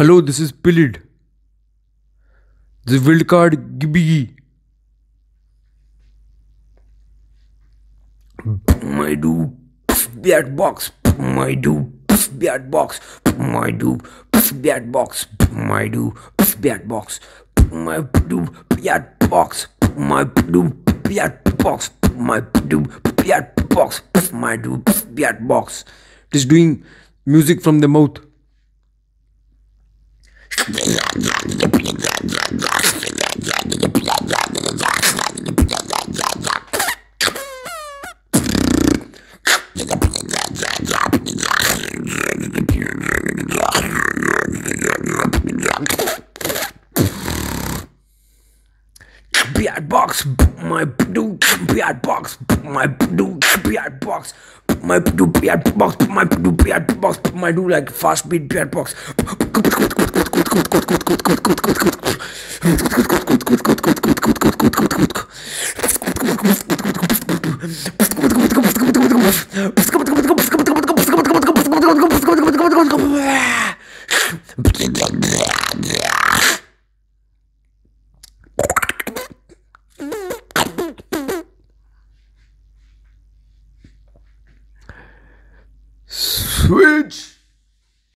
Hello, this is Pilid. This wild card Gibby. My do beard box. My do beard box. My do beard box. My do beard box. My do beard box. My do beard box. My do beard box. My do beard box. It is doing music from the mouth. Box, my do beard box, my do beard box, my do beard box, my do beard box, my do like fast beat beard box. Switch.